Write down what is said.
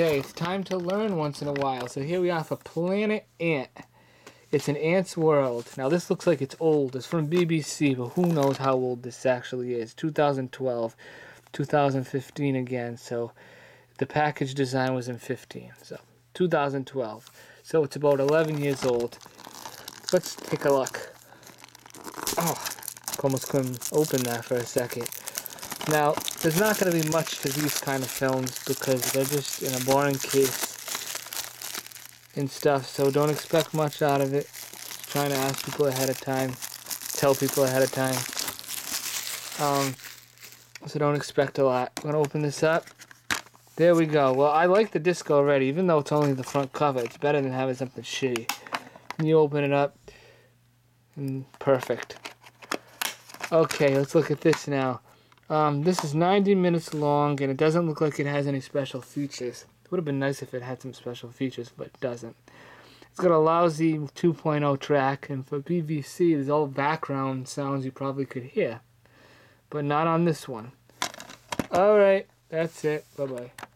Okay, it's time to learn once in a while. So here we are for Planet Ant. It's an ant's world. Now this looks like it's old. It's from BBC, but who knows how old this actually is. 2012, 2015 again. So the package design was in 15. So 2012. So it's about 11 years old. Let's take a look. Oh, almost couldn't open that for a second. Now, there's not going to be much to these kind of films because they're just in a boring case and stuff, so don't expect much out of it. Just trying to ask people ahead of time, tell people ahead of time. Um, so don't expect a lot. I'm going to open this up. There we go. Well, I like the disc already, even though it's only the front cover. It's better than having something shitty. And you open it up, and perfect. Okay, let's look at this now. Um, this is 90 minutes long, and it doesn't look like it has any special features. It would have been nice if it had some special features, but it doesn't. It's got a lousy 2.0 track, and for BBC, there's all background sounds you probably could hear. But not on this one. Alright, that's it. Bye-bye.